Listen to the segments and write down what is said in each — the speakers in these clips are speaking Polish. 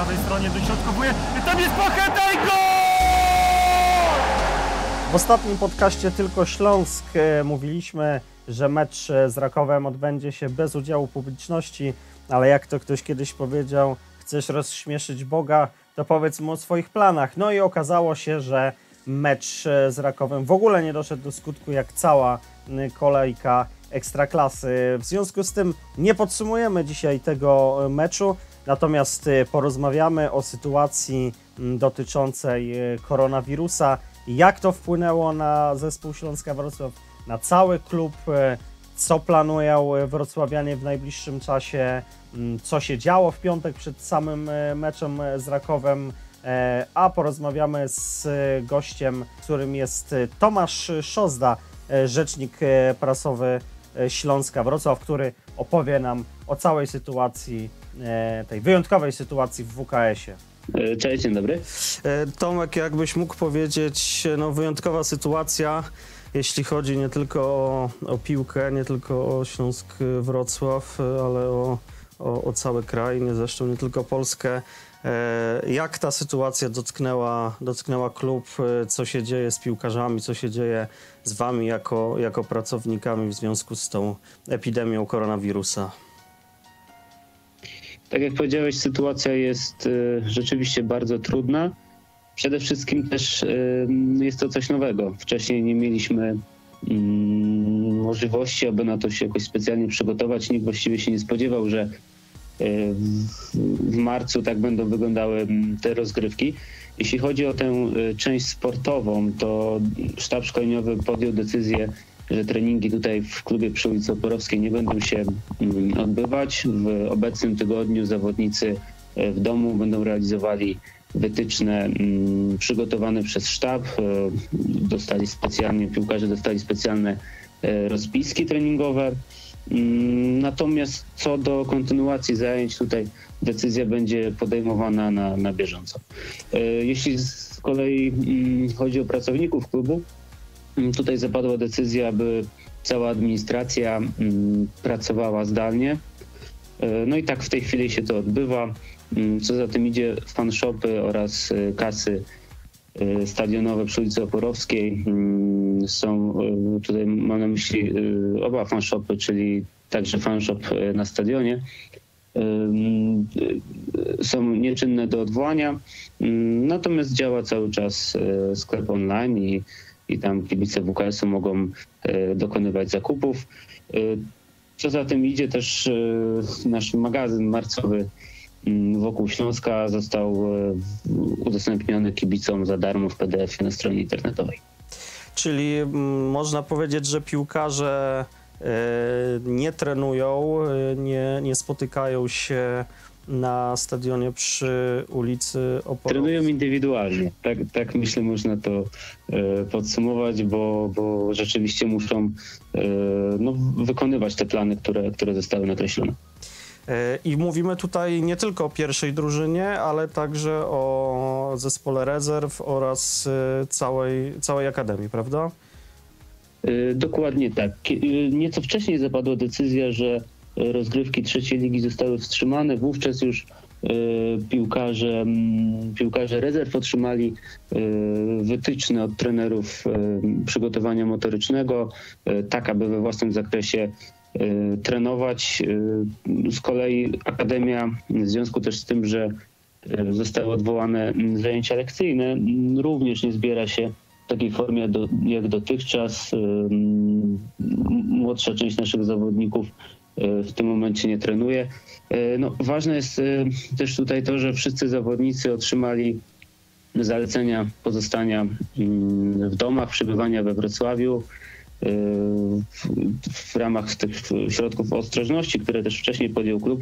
prawej stronie dośrodkowuje. Tam jest Pacheta i gol! W ostatnim podcaście Tylko Śląsk e, mówiliśmy, że mecz e, z Rakowem odbędzie się bez udziału publiczności, ale jak to ktoś kiedyś powiedział, chcesz rozśmieszyć Boga, to powiedz mu o swoich planach. No i okazało się, że mecz e, z Rakowem w ogóle nie doszedł do skutku, jak cała kolejka ekstraklasy. W związku z tym nie podsumujemy dzisiaj tego meczu, natomiast e, porozmawiamy o sytuacji m, dotyczącej e, koronawirusa, jak to wpłynęło na zespół Śląska Wrocław, na cały klub, e, co planują wrocławianie w najbliższym czasie, m, co się działo w piątek przed samym meczem z Rakowem, e, a porozmawiamy z gościem, którym jest Tomasz Szozda, e, rzecznik e, prasowy Śląska Wrocław, który opowie nam o całej sytuacji, tej wyjątkowej sytuacji w WKS-ie. E, Cześć, dzień dobry. E, Tomek, jakbyś mógł powiedzieć, no wyjątkowa sytuacja, jeśli chodzi nie tylko o, o piłkę, nie tylko o Śląsk Wrocław, e, ale o, o, o cały kraj, nie zresztą nie tylko Polskę. E, Jak ta sytuacja dotknęła, dotknęła klub, e, co się dzieje z piłkarzami, co się dzieje z wami jako, jako pracownikami w związku z tą epidemią koronawirusa? Tak jak powiedziałeś, sytuacja jest e, rzeczywiście bardzo trudna. Przede wszystkim też e, jest to coś nowego. Wcześniej nie mieliśmy mm, możliwości, aby na to się jakoś specjalnie przygotować. Nikt właściwie się nie spodziewał, że e, w, marcu tak będą wyglądały mm, te rozgrywki. Jeśli chodzi o tę część sportową, to sztab szkoleniowy podjął decyzję, że treningi tutaj w klubie przy ulicy Oporowskiej nie będą się mm, odbywać. W obecnym tygodniu zawodnicy e, w domu będą realizowali wytyczne mm, przygotowane przez sztab. E, Dostali specjalnie, piłkarze dostali specjalne e, rozpiski treningowe. Mm, Natomiast co do kontynuacji zajęć, tutaj decyzja będzie podejmowana na, na bieżąco. Jeśli z kolei chodzi o pracowników klubu, Tutaj zapadła decyzja, aby cała administracja mm, pracowała zdalnie. E, No i tak w tej chwili się to odbywa. Mm, Co za tym idzie, fanshopy oraz e, kasy e, stadionowe przy ulicy Oporowskiej mm, są, tutaj mam na myśli oba fanshopy, czyli także fanshop na stadionie, są nieczynne do odwołania, natomiast działa cały czas sklep online i, i tam kibice WKS-u mogą e, dokonywać zakupów. E, Co za tym idzie też e, nasz magazyn marcowy ym, wokół Śląska został udostępniony kibicom za darmo w PDF na stronie internetowej. Czyli mm, można powiedzieć, że piłkarze nie trenują, e, nie, nie spotykają się na stadionie przy ulicy Oporowej. Trenują indywidualnie. Tak, tak myślę, można to e, podsumować, bo, bo rzeczywiście muszą e, no, wykonywać te plany, które, które zostały nakreślone. E, I mówimy tutaj nie tylko o pierwszej drużynie, ale także o zespole rezerw oraz e, całej, całej akademii, prawda? E, Dokładnie tak. E, Nieco wcześniej zapadła decyzja, że e, rozgrywki trzeciej ligi zostały wstrzymane. Wówczas już piłkarze, mm, piłkarze rezerw otrzymali wytyczne od trenerów przygotowania motorycznego, tak aby we własnym zakresie trenować. Z kolei Akademia, w związku też z tym, że zostały odwołane zajęcia lekcyjne, również nie zbiera się takiej formie do, jak dotychczas. Młodsza część naszych zawodników y, w tym momencie nie trenuje. Y, No, ważne jest y, też tutaj to, że wszyscy zawodnicy otrzymali zalecenia pozostania w domach, przebywania we Wrocławiu. W, w ramach tych środków ostrożności, które też wcześniej podjął klub,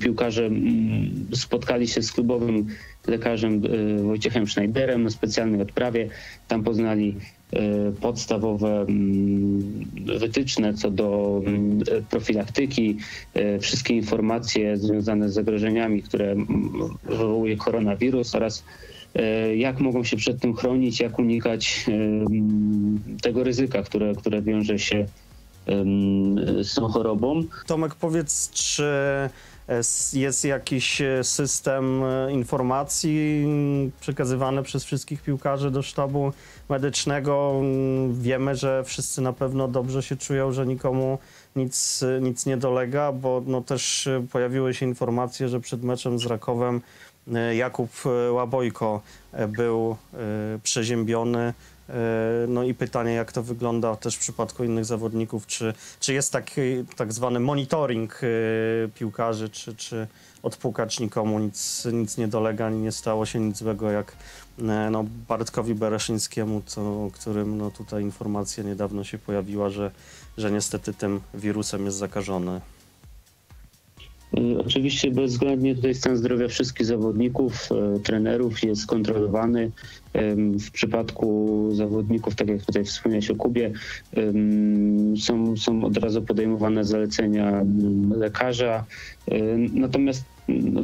piłkarze ym, spotkali się z klubowym lekarzem y, Wojciechem Schneiderem na specjalnej odprawie. Tam poznali y, podstawowe mm, wytyczne co do mm, profilaktyki, y, wszystkie informacje związane z zagrożeniami, które mm, wywołuje koronawirus oraz jak mogą się przed tym chronić, jak unikać mm, tego ryzyka, które, które wiąże się ym, z tą chorobą. Tomek, powiedz, czy Jest jakiś system informacji przekazywany przez wszystkich piłkarzy do sztabu medycznego. Mm, wiemy, że wszyscy na pewno dobrze się czują, że nikomu nic, nic nie dolega, bo no też pojawiły się informacje, że przed meczem z Rakowem Jakub Łabojko był przeziębiony E, no i pytanie, jak to wygląda też w przypadku innych zawodników, czy, czy jest taki tak zwany monitoring e, piłkarzy, czy, czy odpukać nikomu nic, nic nie dolega, nie stało się nic złego jak e, no, Bartkowi Bereszyńskiemu, co, którym no, tutaj informacja niedawno się pojawiła, że, że niestety tym wirusem jest zakażony. Oczywiście bezwzględnie tutaj stan zdrowia wszystkich zawodników, y, trenerów jest kontrolowany. W przypadku zawodników, tak jak tutaj wspomniałeś o Kubie, są, są od razu podejmowane zalecenia lekarza. Y, natomiast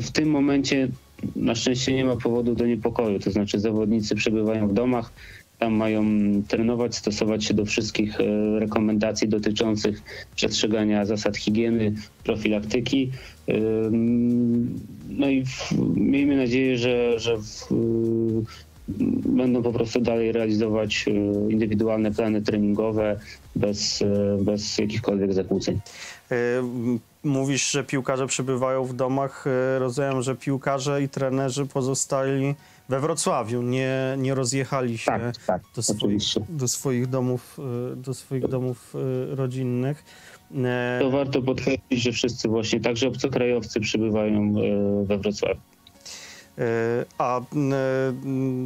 w tym momencie na szczęście nie ma powodu do niepokoju, to znaczy zawodnicy przebywają w domach, tam mają trenować, stosować się do wszystkich e, rekomendacji dotyczących przestrzegania zasad higieny, profilaktyki. No i miejmy nadzieję, że, że w, będą po prostu dalej realizować e, indywidualne plany treningowe bez, e, bez jakichkolwiek zakłóceń. Mówisz, że piłkarze przebywają w domach. Rozumiem, że piłkarze i trenerzy pozostali we Wrocławiu, nie, nie rozjechali się tak, tak, do, swoich, do swoich domów, e, do swoich domów rodzinnych. To warto podkreślić, że wszyscy właśnie, także obcokrajowcy przybywają we Wrocławiu. A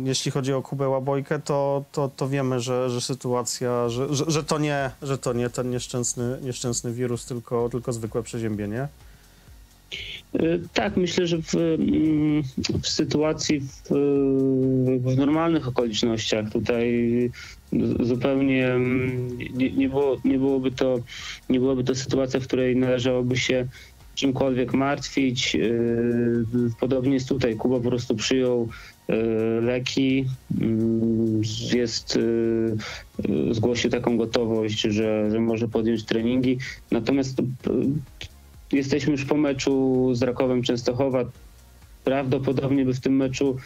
jeśli chodzi o Kubę Łabojkę, to, to, to wiemy, że, że sytuacja, że, że, że, to nie, że to nie ten nieszczęsny, nieszczęsny wirus, tylko, tylko zwykłe przeziębienie. Y, tak, myślę, że w, mm, w sytuacji, w, w, normalnych okolicznościach tutaj zupełnie mm, nie, nie, było, nie, byłoby to, nie byłoby to sytuacja, w której należałoby się czymkolwiek martwić. Y, podobnie jest tutaj. Kuba po prostu przyjął y, leki, mm, jest, zgłosił taką gotowość, że, że może podjąć treningi. Natomiast jesteśmy już po meczu z Rakowem Częstochowa. Prawdopodobnie by w tym meczu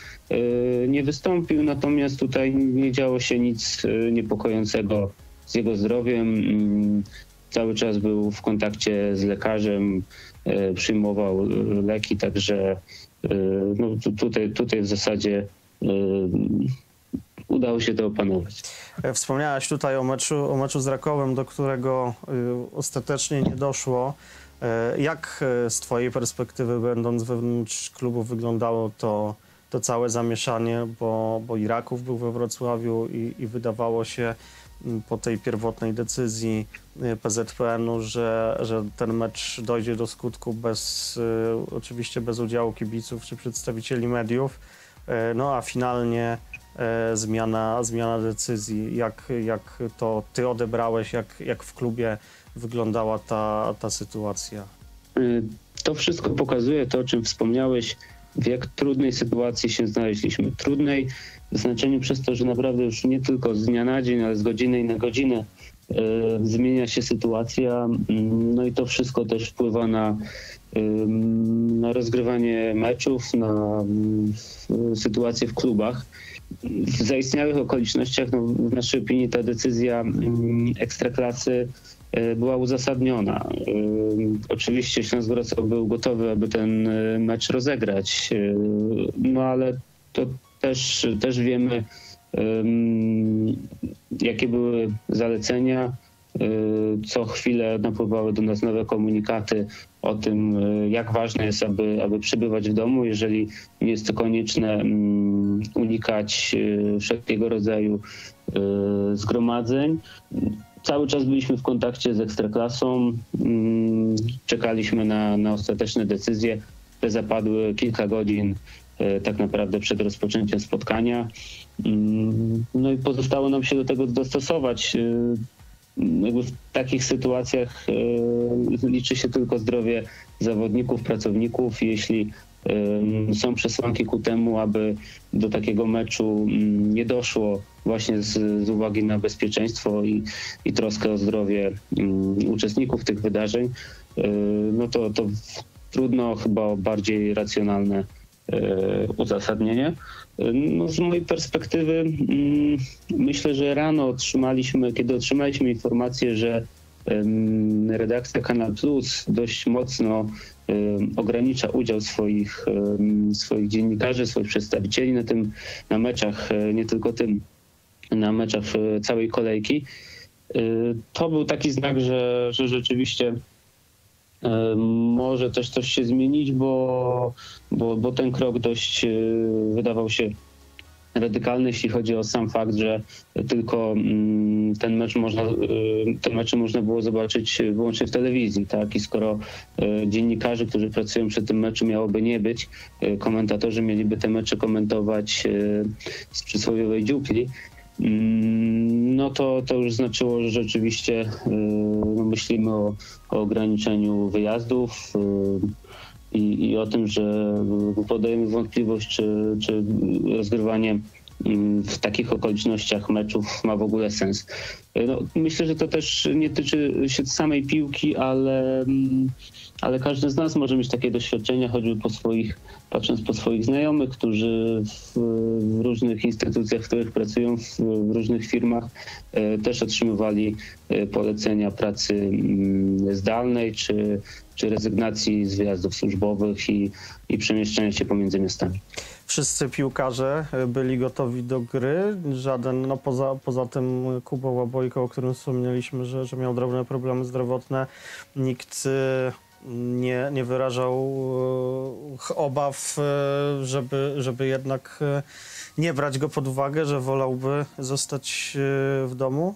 nie wystąpił, natomiast tutaj nie działo się nic niepokojącego z jego zdrowiem. Cały czas był w kontakcie z lekarzem, e, przyjmował leki, także no, tutaj, tutaj w zasadzie udało się to opanować. Wspomniałaś tutaj o meczu, o meczu z Rakowem, do którego ostatecznie nie doszło. E, jak e, z Twojej perspektywy, będąc wewnątrz klubu, wyglądało to, to całe zamieszanie, bo, bo Iraków był we Wrocławiu i, i wydawało się po tej pierwotnej decyzji e, PZPN-u, że, że ten mecz dojdzie do skutku bez, oczywiście bez udziału kibiców czy przedstawicieli mediów, no a finalnie zmiana, zmiana decyzji. Jak, jak to ty odebrałeś, jak, jak w klubie wyglądała ta, ta sytuacja? Y, to wszystko pokazuje to, o czym wspomniałeś, w jak trudnej sytuacji się znaleźliśmy. Trudnej znaczeniu przez to, że naprawdę już nie tylko z dnia na dzień, ale z godziny na godzinę y, zmienia się sytuacja. Mm, no i to wszystko też wpływa na, na rozgrywanie meczów, na sytuację w klubach. W zaistniałych okolicznościach, no, w naszej opinii, ta decyzja mm, ekstraklasy E, była uzasadniona. E, oczywiście Śląsk Wrocław był gotowy, aby ten e, mecz rozegrać, no ale to też, też wiemy, jakie były zalecenia. Co chwilę napływały do nas nowe komunikaty o tym, jak ważne jest, aby, aby przebywać w domu, jeżeli jest to konieczne, unikać wszelkiego rodzaju zgromadzeń cały czas byliśmy w kontakcie z Ekstraklasą, czekaliśmy na, na ostateczne decyzje. Te zapadły kilka godzin e, tak naprawdę przed rozpoczęciem spotkania. Mm, no i pozostało nam się do tego dostosować. E, w takich sytuacjach e, liczy się tylko zdrowie zawodników, pracowników. Jeśli są przesłanki ku temu, aby do takiego meczu mm, nie doszło właśnie z, z uwagi na bezpieczeństwo i, i troskę o zdrowie um, uczestników tych wydarzeń, no to, to trudno chyba o bardziej racjonalne uzasadnienie. No, z mojej perspektywy mm, myślę, że rano otrzymaliśmy, kiedy otrzymaliśmy informację, że redakcja Kanal Plus dość mocno ogranicza udział swoich, swoich dziennikarzy, swoich przedstawicieli na tym, na meczach, e, nie tylko tym, na meczach całej kolejki. E, to był taki znak, że, że rzeczywiście może też coś się zmienić, bo, bo, bo ten krok dość e, wydawał się radykalny, jeśli chodzi o sam fakt, że tylko mm, ten mecz można, y, te mecze można było zobaczyć wyłącznie w telewizji, tak? I skoro dziennikarzy, którzy pracują przy tym meczu miałoby nie być, komentatorzy mieliby te mecze komentować z przysłowiowej dziupli, no to, to już znaczyło, że rzeczywiście no myślimy o, o ograniczeniu wyjazdów, i, i o tym, że podajemy wątpliwość, czy, czy rozgrywanie mm, w takich okolicznościach meczów ma w ogóle sens. No, myślę, że to też nie tyczy się samej piłki, ale, mm, ale każdy z nas może mieć takie doświadczenia, choćby po swoich, patrząc po swoich znajomych, którzy w, w różnych instytucjach, w których pracują, w, w, różnych firmach e, też otrzymywali e, polecenia pracy mm, zdalnej czy, czy rezygnacji z wyjazdów służbowych i, i przemieszczania się pomiędzy miastami wszyscy piłkarze byli gotowi do gry. Żaden, no poza, poza tym Kuba Łabojko, o którym wspomnieliśmy, że, że miał drobne problemy zdrowotne, nikt e, nie, nie wyrażał e, obaw, e, żeby, żeby jednak nie brać go pod uwagę, że wolałby zostać w domu?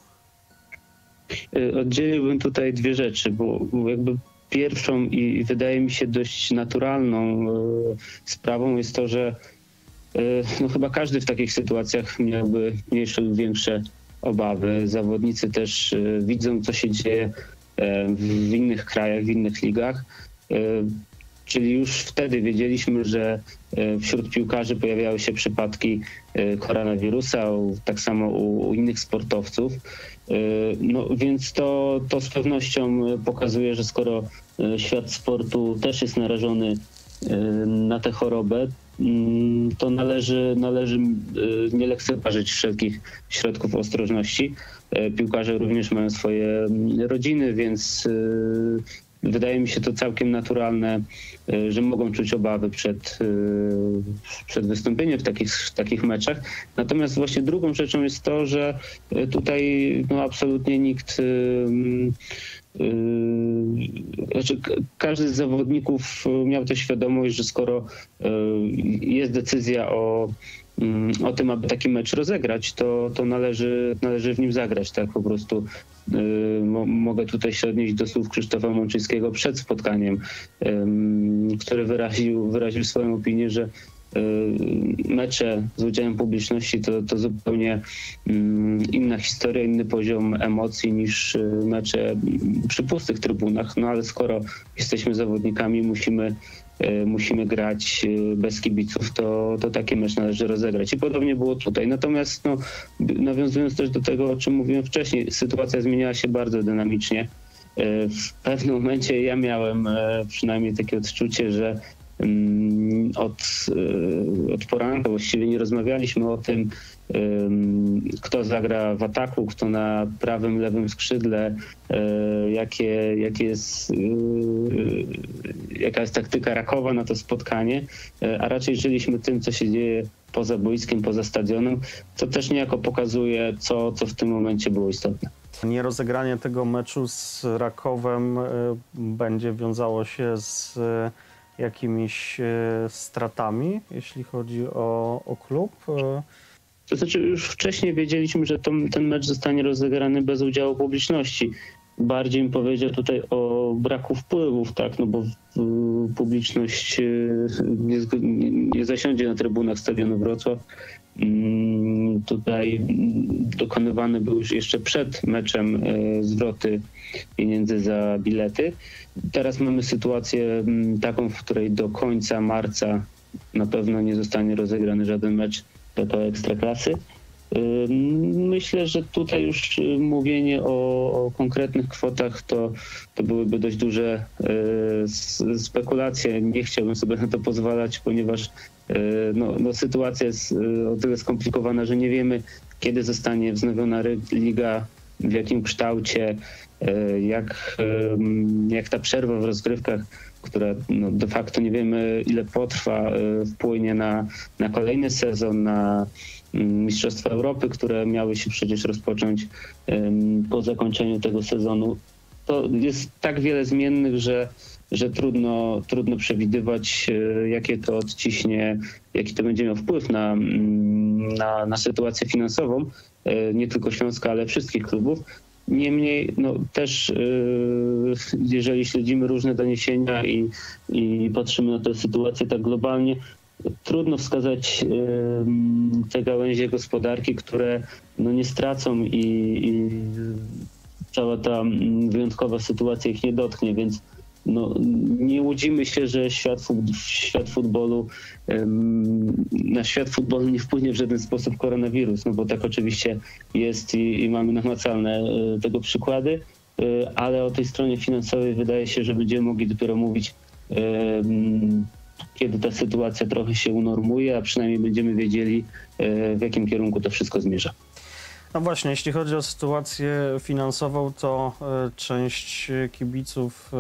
Oddzieliłbym tutaj dwie rzeczy, bo jakby pierwszą i wydaje mi się dość naturalną sprawą jest to, że no chyba każdy w takich sytuacjach miałby mniejsze lub większe obawy. Zawodnicy też widzą, co się dzieje E, w innych krajach, w innych ligach. E, czyli już wtedy wiedzieliśmy, że e, wśród piłkarzy pojawiały się przypadki koronawirusa, tak samo u, innych sportowców. No więc to, to z pewnością pokazuje, że skoro świat sportu też jest narażony na tę chorobę, to należy, należy nie lekceważyć wszelkich środków ostrożności. E, piłkarze również mają swoje mm, rodziny, więc e, wydaje mi się to całkiem naturalne, e, że mogą czuć obawy przed, przed wystąpieniem w takich, w takich meczach. Natomiast właśnie drugą rzeczą jest to, że tutaj no, absolutnie nikt. Znaczy, każdy z zawodników miał tę świadomość, że skoro jest decyzja o Mm, o tym, aby taki mecz rozegrać, to, to należy, należy w nim zagrać. Tak po prostu y, mogę tutaj się odnieść do słów Krzysztofa Mączyńskiego przed spotkaniem, y, który wyraził, wyraził swoją opinię, że y, mecze z udziałem publiczności to, to zupełnie mm, inna historia, inny poziom emocji niż y, mecze przy pustych trybunach. No ale skoro jesteśmy zawodnikami, musimy E, musimy grać bez kibiców, to, to takie mecz należy rozegrać. I podobnie było tutaj. Natomiast no, nawiązując też do tego, o czym mówiłem wcześniej, sytuacja zmieniała się bardzo dynamicznie. W pewnym momencie ja miałem przynajmniej takie odczucie, że mm, od, od poranka właściwie nie rozmawialiśmy o tym, kto zagra w ataku, kto na prawym, lewym skrzydle, e, jakie, jakie jest, e, jaka jest taktyka Rakowa na to spotkanie, a raczej żyliśmy tym, co się dzieje poza boiskiem, poza stadionem, co też niejako pokazuje, co, co w tym momencie było istotne. Nierozegranie tego meczu z Rakowem będzie wiązało się z jakimiś stratami, jeśli chodzi o, o klub. To znaczy już wcześniej wiedzieliśmy, że to, ten mecz zostanie rozegrany bez udziału publiczności. Bardziej bym powiedział tutaj o braku wpływów, tak, no bo publiczność e, nie, nie zasiądzie na trybunach stadionu Wrocław. Tutaj dokonywane były już jeszcze przed meczem e, zwroty pieniędzy za bilety. Teraz mamy sytuację mm, taką, w której do końca marca na pewno nie zostanie rozegrany żaden mecz do ekstraklasy. Myślę, że tutaj już mówienie o, o, konkretnych kwotach to, to byłyby dość duże spekulacje. Nie chciałbym sobie na to pozwalać, ponieważ no, no sytuacja jest o tyle skomplikowana, że nie wiemy, kiedy zostanie wznowiona liga, w jakim kształcie, jak, jak ta przerwa w rozgrywkach które no, de facto nie wiemy ile potrwa, wpłynie na, na kolejny sezon, na mm, Mistrzostwa Europy, które miały się przecież rozpocząć po zakończeniu tego sezonu. To jest tak wiele zmiennych, że, że trudno, trudno przewidywać, y, jakie to odciśnie, jaki to będzie miał wpływ na, mm, na, na sytuację finansową, y, nie tylko Śląska, ale wszystkich klubów. Niemniej no, też yy, jeżeli śledzimy różne doniesienia i, i patrzymy na tę sytuację tak globalnie, trudno wskazać yy, te gałęzie gospodarki, które no, nie stracą i, i cała ta mm, wyjątkowa sytuacja ich nie dotknie, więc no, nie łudzimy się, że świat, świat futbolu, na świat futbolu nie wpłynie w żaden sposób koronawirus, no bo tak oczywiście jest i, i mamy namacalne e, tego przykłady, e, ale o tej stronie finansowej wydaje się, że będziemy mogli dopiero mówić, kiedy ta sytuacja trochę się unormuje, a przynajmniej będziemy wiedzieli, e, w jakim kierunku to wszystko zmierza. No właśnie, jeśli chodzi o sytuację finansową, to część kibiców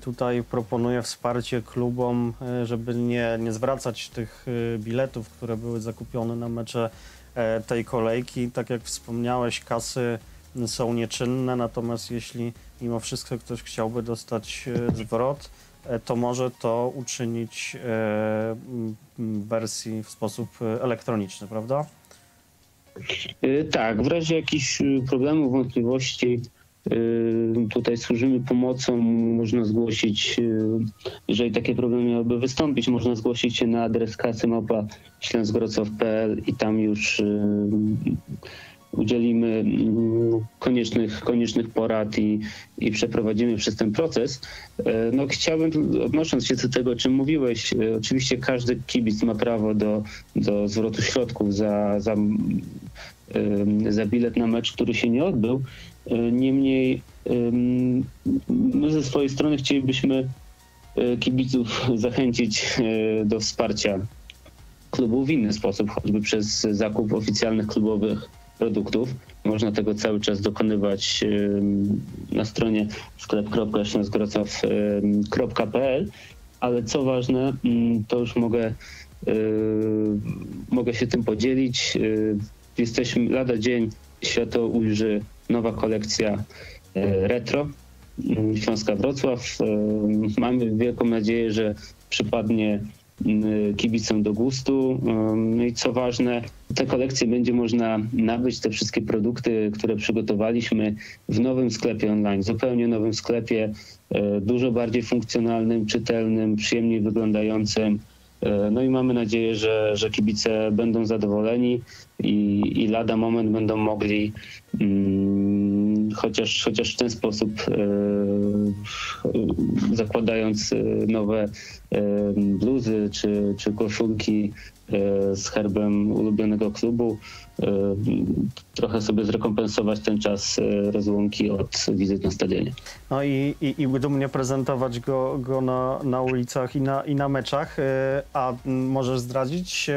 tutaj proponuję wsparcie klubom, e, żeby nie, nie zwracać tych e, biletów, które były zakupione na mecze e, tej kolejki. Tak jak wspomniałeś, kasy są nieczynne, natomiast jeśli mimo wszystko ktoś chciałby dostać zwrot, to może to uczynić w wersji w sposób elektroniczny, prawda? Tak, w razie jakichś problemów, wątpliwości, tutaj służymy pomocą, można zgłosić, y, jeżeli takie problemy miałyby wystąpić, można zgłosić się na adres kasy mapa ślęsgrocov.pl i tam już y, udzielimy koniecznych, koniecznych porad i, i przeprowadzimy przez ten proces. No, chciałbym, odnosząc się do tego, o czym mówiłeś, oczywiście każdy kibic ma prawo do, do zwrotu środków za, za, za bilet na mecz, który się nie odbył. E, niemniej my ze swojej strony chcielibyśmy e, kibiców zachęcić e, do wsparcia klubu w inny sposób, choćby przez zakup oficjalnych klubowych produktów. Można tego cały czas dokonywać na stronie sklep.śląskgrocov.pl, ale co ważne, to już mogę, mogę się tym podzielić. Jesteśmy lada dzień, światło ujrzy nowa kolekcja e, retro mm, Śląska Wrocław. E, mamy wielką nadzieję, że przypadnie mm, kibicom do gustu. No I co ważne, te kolekcje będzie można nabyć, te wszystkie produkty, które przygotowaliśmy w nowym sklepie online, zupełnie nowym sklepie, e, dużo bardziej funkcjonalnym, czytelnym, przyjemniej wyglądającym. No i mamy nadzieję, że, że kibice będą zadowoleni i, i lada moment będą mogli mm, chociaż, chociaż w ten sposób e, zakładając e, nowe e, bluzy czy, czy koszulki e, z herbem ulubionego klubu, e, trochę sobie zrekompensować ten czas e, rozłąki od wizyt na stadionie. No i, i, i dumnie prezentować go, go na, na ulicach i na, i na meczach. A możesz zdradzić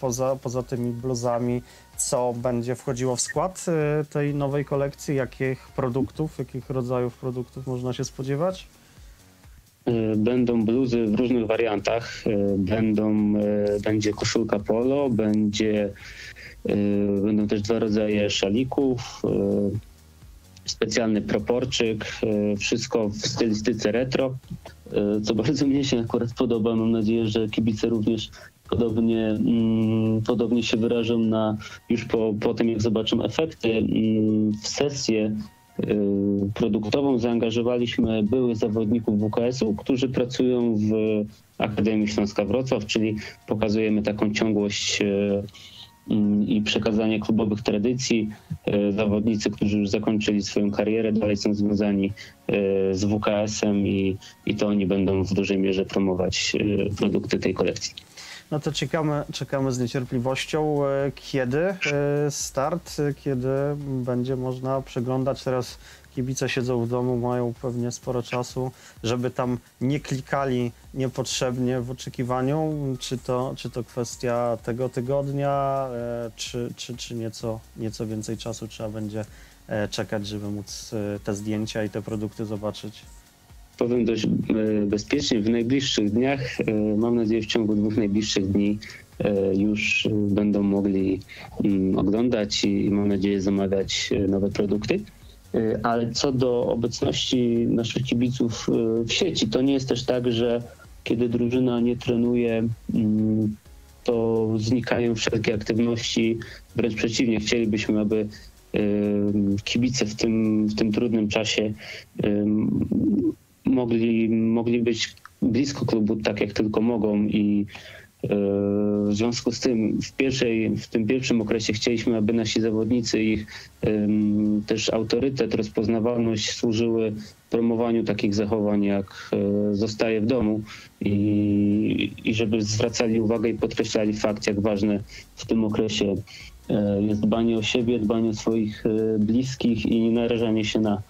poza, poza tymi bluzami, co będzie wchodziło w skład y, tej nowej kolekcji? Jakich produktów, jakich rodzajów produktów można się spodziewać? Y, będą bluzy w różnych wariantach. Y, będą, będzie koszulka polo, będzie, będą też dwa rodzaje szalików, specjalny proporczyk, wszystko w stylistyce retro, co bardzo mnie się akurat podoba. Mam nadzieję, że kibice również Podobnie, mm, podobnie się wyrażą na, już po, po tym, jak zobaczą efekty. Mm, w sesję y, produktową zaangażowaliśmy byłych zawodników WKS-u, którzy pracują w Akademii Śląska Wrocław, czyli pokazujemy taką ciągłość y, mm, i przekazanie klubowych tradycji. Y, zawodnicy, którzy już zakończyli swoją karierę, dalej są związani z WKS-em i, i to oni będą w dużej mierze promować produkty tej kolekcji. No to czekamy, czekamy z niecierpliwością, e, kiedy e, start, e, kiedy będzie można przeglądać. Teraz kibice siedzą w domu, mają pewnie sporo czasu, żeby tam nie klikali niepotrzebnie w oczekiwaniu. Czy to, czy to kwestia tego tygodnia, czy, czy, czy nieco, nieco więcej czasu trzeba będzie czekać, żeby móc te zdjęcia i te produkty zobaczyć? Powiem dość e, bezpiecznie, w najbliższych dniach, e, mam nadzieję w ciągu dwóch najbliższych dni e, już będą mogli mm, oglądać i mam nadzieję zamawiać nowe produkty. Ale co do obecności naszych kibiców w sieci, to nie jest też tak, że kiedy drużyna nie trenuje, mm, to znikają wszelkie aktywności. Wręcz przeciwnie, chcielibyśmy, aby kibice w tym, w tym trudnym czasie mogli, mogli być blisko klubu tak jak tylko mogą i e, w związku z tym w, pierwszej, w tym pierwszym okresie chcieliśmy, aby nasi zawodnicy, ich też autorytet, rozpoznawalność służyły promowaniu takich zachowań, jak e, zostaje w domu i, i żeby zwracali uwagę i podkreślali fakt, jak ważne w tym okresie e, jest dbanie o siebie, dbanie o swoich bliskich i nie narażanie się na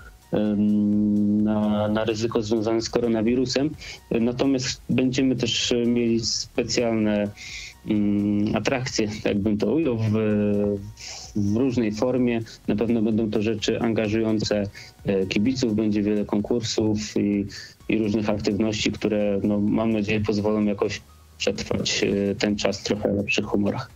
na, na ryzyko związane z koronawirusem. Natomiast będziemy też mieli specjalne atrakcje, tak bym to ujął, w, w różnej formie. Na pewno będą to rzeczy angażujące e, kibiców, będzie wiele konkursów i, i różnych aktywności, które no, mam nadzieję pozwolą jakoś przetrwać e, ten czas trochę lepszych humorach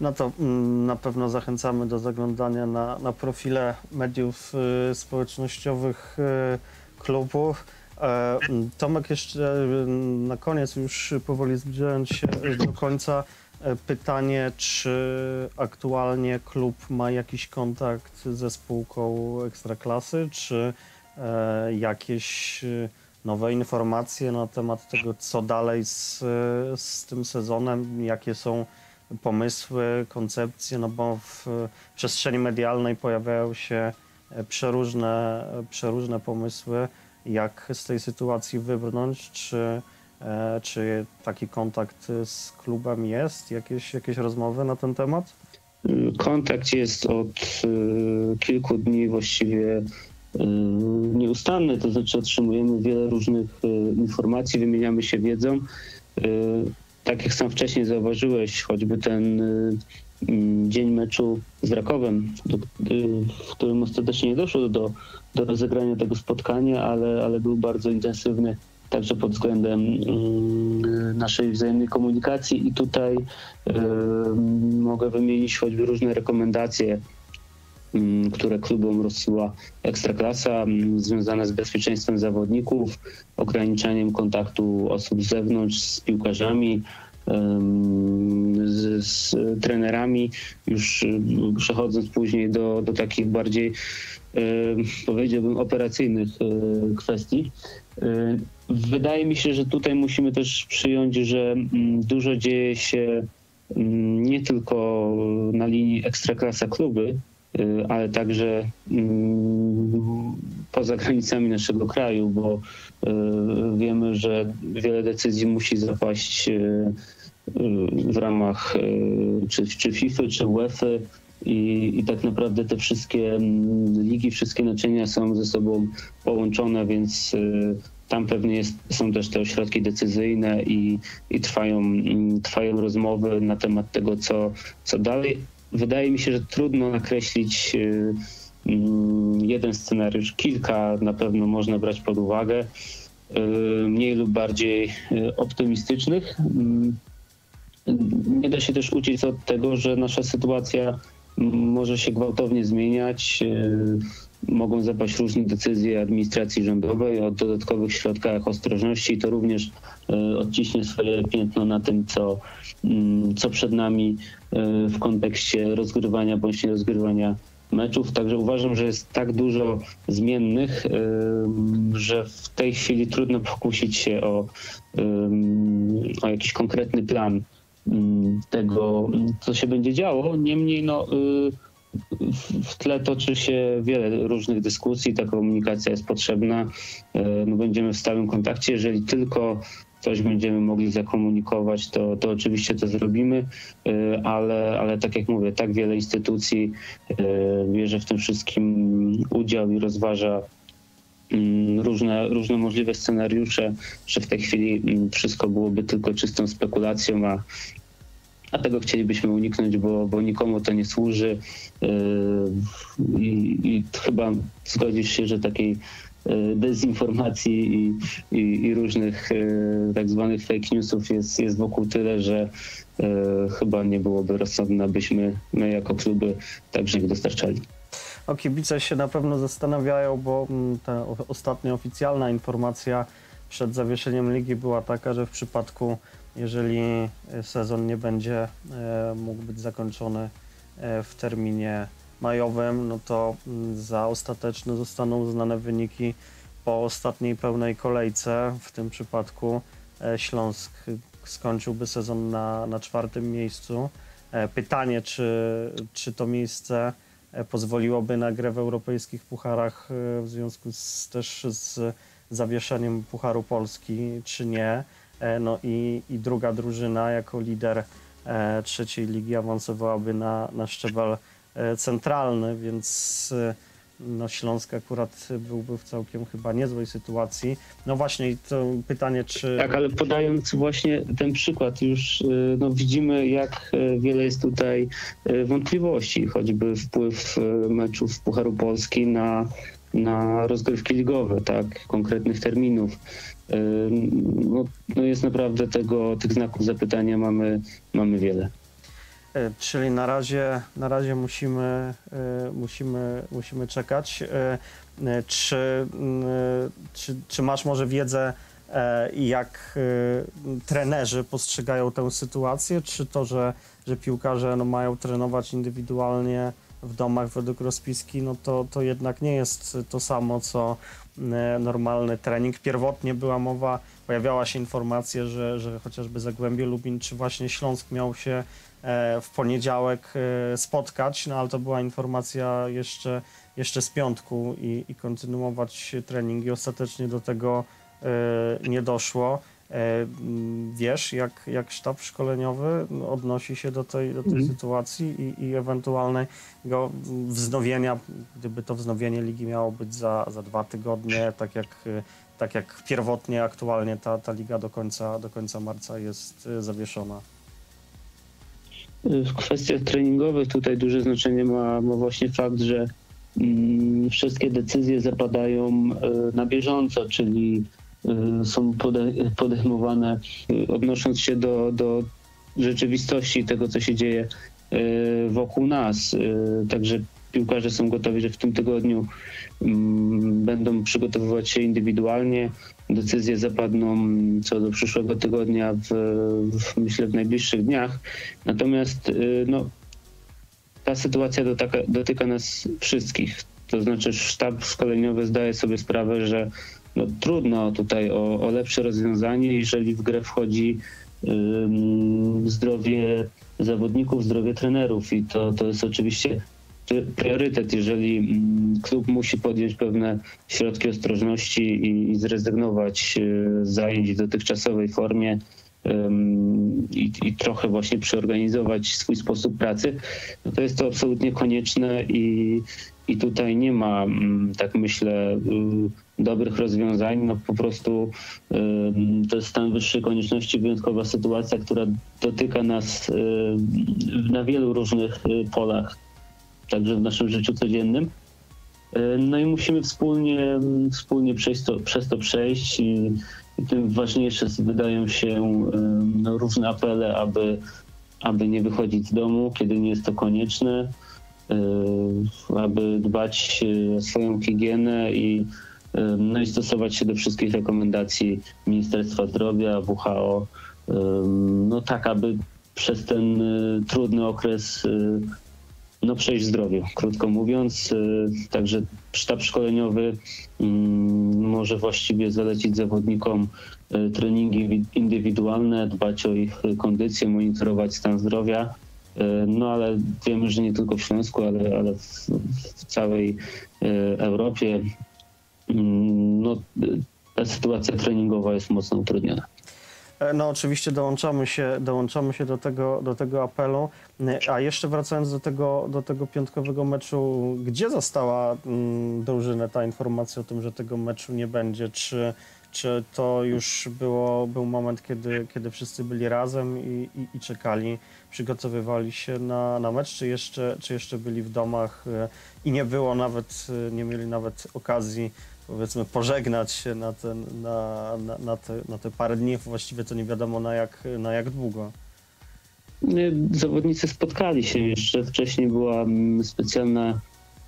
no to mm, na pewno zachęcamy do zaglądania na, na profile mediów y, społecznościowych y, klubów. E, mm, Tomek, jeszcze y, na koniec, już powoli zbliżając się do końca, e, pytanie, czy aktualnie klub ma jakiś kontakt ze spółką Ekstraklasy, czy e, jakieś nowe informacje na temat tego, co dalej z, z tym sezonem, jakie są pomysły, koncepcje, no bo w przestrzeni medialnej pojawiają się e, przeróżne, przeróżne pomysły, jak z tej sytuacji wybrnąć, czy, e, czy taki kontakt z klubem jest, jakieś, jakieś rozmowy na ten temat? Kontakt jest od e, kilku dni właściwie nieustanny, to znaczy otrzymujemy wiele różnych informacji, wymieniamy się wiedzą. Tak jak sam wcześniej zauważyłeś, choćby ten y, mm, dzień meczu z Rakowem, y, w którym ostatecznie nie doszło do, do rozegrania tego spotkania, ale, ale był bardzo intensywny także pod względem y, naszej wzajemnej komunikacji. I tutaj mogę wymienić choćby różne rekomendacje które klubom rozsyła Ekstraklasa, mm, związane z bezpieczeństwem zawodników, ograniczaniem kontaktu osób z zewnątrz z piłkarzami, z, z trenerami, już przechodząc później do, do takich bardziej powiedziałbym operacyjnych e, kwestii. Wydaje mi się, że tutaj musimy też przyjąć, że mm, dużo dzieje się nie tylko na linii ekstraklasa kluby, Y, ale także mm, poza granicami naszego kraju, bo y, wiemy, że wiele decyzji musi zapaść y, w ramach czy, czy FIFA, czy UEFA. I, I tak naprawdę te wszystkie mm, ligi, wszystkie naczynia są ze sobą połączone, więc tam pewnie jest, są też te ośrodki decyzyjne i, i trwają, mm, trwają rozmowy na temat tego, co, co dalej wydaje mi się, że trudno nakreślić y, mm, jeden scenariusz. Kilka na pewno można brać pod uwagę, y, mniej lub bardziej y, optymistycznych. Mm, nie da się też uciec od tego, że nasza sytuacja może się gwałtownie zmieniać. Mogą zapaść różne decyzje administracji rządowej o dodatkowych środkach ostrożności i to również odciśnie swoje piętno na tym, co, co przed nami E, w kontekście rozgrywania bądź nie rozgrywania meczów. Także uważam, że jest tak dużo zmiennych, e, że w tej chwili trudno pokusić się o, o jakiś konkretny plan mm, tego, co się będzie działo. Niemniej no, y, w tle toczy się wiele różnych dyskusji, ta komunikacja jest potrzebna. E, no, będziemy w stałym kontakcie. Jeżeli tylko coś będziemy mogli zakomunikować, to, to oczywiście to zrobimy, ale, ale tak jak mówię, tak wiele instytucji bierze w tym wszystkim udział i rozważa mm, różne, różne możliwe scenariusze, że w tej chwili mm, wszystko byłoby tylko czystą spekulacją, a, a tego chcielibyśmy uniknąć, bo, bo nikomu to nie służy. I, i chyba zgodzisz się, że takiej E, dezinformacji i, i, i różnych e, tak zwanych fake newsów jest, jest wokół tyle, że chyba nie byłoby rozsądne, abyśmy my jako kluby także ich dostarczali. O kibice się na pewno zastanawiają, bo mm, ta ostatnia oficjalna informacja przed zawieszeniem ligi była taka, że w przypadku, jeżeli sezon nie będzie mógł być zakończony w terminie majowym, no to mm, za ostateczne zostaną uznane wyniki po ostatniej pełnej kolejce. W tym przypadku e, Śląsk skończyłby sezon na, na czwartym miejscu. E, pytanie, czy, czy to miejsce e, pozwoliłoby na grę w europejskich pucharach w związku z, też z zawieszeniem Pucharu Polski, czy nie. No i, i druga drużyna jako lider trzeciej ligi awansowałaby na, na szczebel E, centralny, więc e, no Śląsk akurat byłby w całkiem chyba niezłej sytuacji. No właśnie to pytanie, czy... Tak, ale podając właśnie ten przykład już e, no, widzimy, jak wiele jest tutaj wątpliwości, choćby wpływ meczów Pucharu Polski na, na rozgrywki ligowe, tak, konkretnych terminów. No, no jest naprawdę tego, tych znaków zapytania mamy, mamy wiele. E, czyli na razie, na razie musimy, e, musimy, musimy czekać. E, czy, czy, czy masz może wiedzę, jak trenerzy postrzegają tę sytuację? Czy to, że, że piłkarze no, mają trenować indywidualnie w domach według rozpiski, no to, to jednak nie jest to samo, co normalny trening. Pierwotnie była mowa, pojawiała się informacja, że, że chociażby Zagłębie Lubin, czy właśnie Śląsk miał się E, w poniedziałek e, spotkać, no ale to była informacja jeszcze, jeszcze z piątku i, i kontynuować treningi. Ostatecznie do tego e, nie doszło. Wiesz, jak, jak sztab szkoleniowy odnosi się do tej, do tej mhm. sytuacji i, i ewentualnego wznowienia, gdyby to wznowienie ligi miało być za, za dwa tygodnie, tak jak, tak jak pierwotnie aktualnie ta, ta liga do końca, do końca marca jest zawieszona. W kwestiach treningowych tutaj duże znaczenie ma, ma właśnie fakt, że mm, wszystkie decyzje zapadają na bieżąco, czyli są pode, podejmowane y, odnosząc się do, do rzeczywistości tego, co się dzieje wokół nas. Także piłkarze są gotowi, że w tym tygodniu mm, będą przygotowywać się indywidualnie. Decyzje zapadną co do przyszłego tygodnia, w, w myślę, w najbliższych dniach. Natomiast y, no, ta sytuacja dotyka, dotyka nas wszystkich. To znaczy, sztab szkoleniowy zdaje sobie sprawę, że no, trudno tutaj o, o lepsze rozwiązanie, jeżeli w grę wchodzi zdrowie zawodników, zdrowie trenerów i to, to jest oczywiście priorytet, jeżeli klub musi podjąć pewne środki ostrożności i, i zrezygnować z zajęć w dotychczasowej formie i, i, trochę właśnie przeorganizować swój sposób pracy, no to jest to absolutnie konieczne i, i tutaj nie ma, tak myślę, y, dobrych rozwiązań. No po prostu to jest stan wyższej konieczności, wyjątkowa sytuacja, która dotyka nas na wielu różnych y, polach także w naszym życiu codziennym. No i musimy wspólnie, wspólnie przejść to, przez to przejść i, i tym ważniejsze wydają się no, różne apele, aby, aby nie wychodzić z domu, kiedy nie jest to konieczne, e, aby dbać o swoją higienę i, no i stosować się do wszystkich rekomendacji Ministerstwa Zdrowia, WHO, no tak, aby przez ten trudny okres no, przejść zdrowiu, krótko mówiąc. Y, także sztab szkoleniowy może właściwie zalecić zawodnikom y, treningi indywidualne, dbać o ich kondycję, monitorować stan zdrowia. Y, no ale wiemy, że nie tylko w Śląsku, ale, ale w, całej Europie no, ta sytuacja treningowa jest mocno utrudniona. E, No oczywiście dołączamy się, dołączamy się do, tego, do tego apelu. E, A jeszcze wracając do tego, do tego piątkowego meczu, gdzie została mm, drużynę ta informacja o tym, że tego meczu nie będzie? Czy, czy to już było, był moment, kiedy, kiedy wszyscy byli razem i, i, i czekali, przygotowywali się na, na mecz, czy jeszcze, czy jeszcze byli w domach e, i nie było nawet, nie mieli nawet okazji powiedzmy pożegnać się na, ten, na, na, na, te, na te parę dni, właściwie to nie wiadomo na jak, na jak długo. Zawodnicy spotkali się jeszcze. Wcześniej była mm, specjalna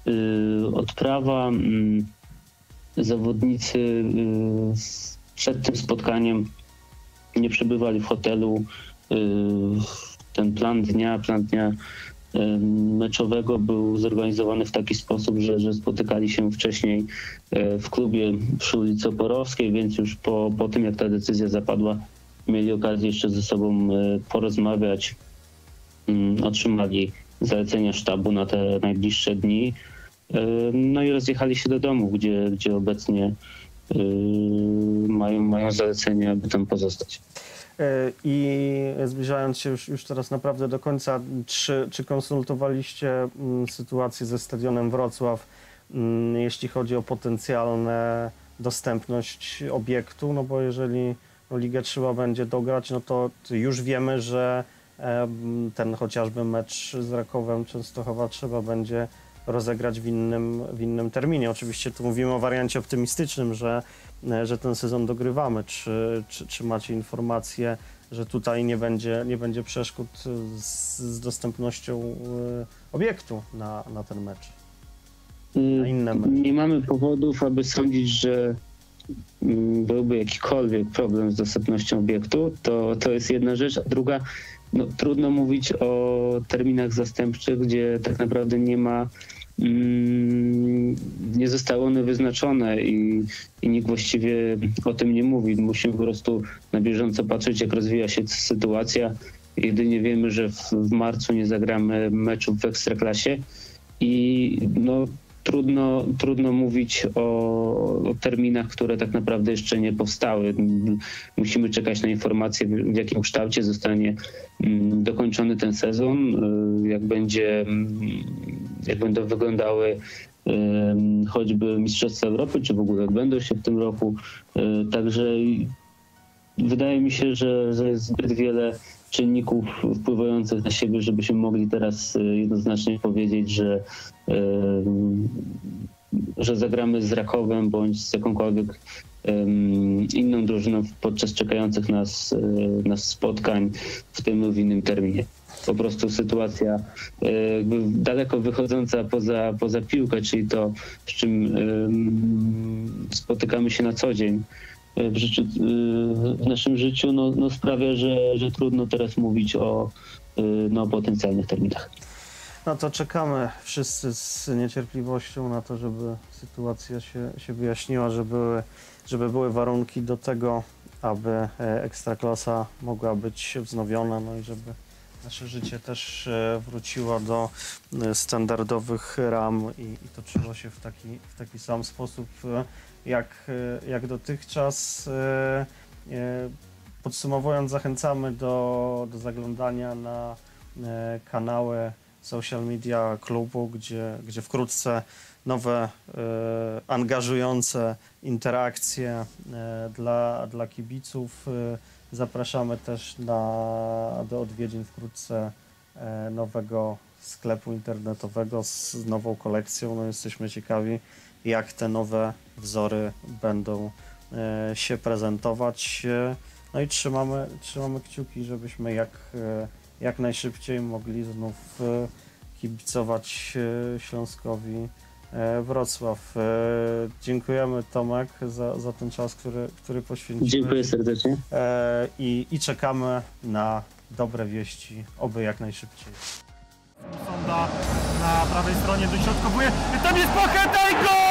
y, odprawa. Mm, zawodnicy y, przed tym spotkaniem nie przebywali w hotelu. Y, ten plan dnia, plan dnia meczowego był zorganizowany w taki sposób, że, że spotykali się wcześniej y, w klubie przy ulicy Oporowskiej, więc już po, po tym, jak ta decyzja zapadła, mieli okazję jeszcze ze sobą y, porozmawiać, Mm, otrzymali zalecenia sztabu na te najbliższe dni. Y, No i rozjechali się do domu, gdzie, gdzie obecnie mają, mają zalecenie, aby tam pozostać. E, I zbliżając się już, już teraz naprawdę do końca, czy, czy konsultowaliście mm, sytuację ze stadionem Wrocław, mm, jeśli chodzi o potencjalne dostępność obiektu? No bo jeżeli no, Ligę trzeba będzie dograć, no to już wiemy, że em, ten chociażby mecz z Rakowem Częstochowa trzeba będzie rozegrać w innym, w innym terminie. Oczywiście tu mówimy o wariancie optymistycznym, że, e, że ten sezon dogrywamy. Czy, czy, czy macie informację, że tutaj nie będzie, nie będzie przeszkód z, z dostępnością e, obiektu na, na ten mecz? Na inne mecze. Nie mamy powodów, aby sądzić, że mm, byłby jakikolwiek problem z dostępnością obiektu. To, to jest jedna rzecz. A druga, no, trudno mówić o terminach zastępczych, gdzie tak naprawdę nie ma. Mm, nie zostały one wyznaczone i, i nikt właściwie o tym nie mówi. Musimy po prostu na bieżąco patrzeć, jak rozwija się sytuacja. Jedynie wiemy, że w, w marcu nie zagramy meczów w ekstraklasie i no, trudno, trudno mówić o, o terminach, które tak naprawdę jeszcze nie powstały. Musimy czekać na informacje, w jakim kształcie zostanie mm, dokończony ten sezon, y, jak będzie, mm, jak będą wyglądały choćby Mistrzostwa Europy, czy w ogóle odbędą się w tym roku. Y, Także wydaje mi się, że, jest zbyt wiele czynników wpływających na siebie, żebyśmy mogli teraz y, jednoznacznie powiedzieć, że, że zagramy z Rakowem bądź z jakąkolwiek inną drużyną podczas czekających nas, y, nas spotkań w tym lub innym terminie. Po prostu sytuacja y, jakby daleko wychodząca poza, poza piłkę, czyli to, z czym ym, spotykamy się na co dzień w, życiu, w naszym życiu, no, no sprawia, że, że trudno teraz mówić o, no, potencjalnych terminach. No to czekamy wszyscy z niecierpliwością na to, żeby sytuacja się, się wyjaśniła, żeby były, żeby były warunki do tego, aby e, Ekstraklasa mogła być wznowiona, no i żeby nasze życie też e, wróciło do e, standardowych ram i, i toczyło się w taki, w taki sam sposób e, jak, jak dotychczas. Podsumowując, zachęcamy do, do zaglądania na kanały social media klubu, gdzie, gdzie wkrótce nowe, angażujące interakcje dla, dla kibiców. Zapraszamy też na, do odwiedzin wkrótce e, nowego sklepu internetowego z nową kolekcją. No, jesteśmy ciekawi, jak te nowe wzory będą e, się prezentować. E, No i trzymamy, trzymamy kciuki, żebyśmy jak, jak najszybciej mogli znów kibicować Śląskowi Wrocław. E, Dziękujemy Tomek za, za ten czas, który, który poświęciłeś. Dziękuję serdecznie. E, i, I czekamy na dobre wieści, oby jak najszybciej. Sonda na prawej stronie dośrodkowuje. Tam jest Pacheta i gol!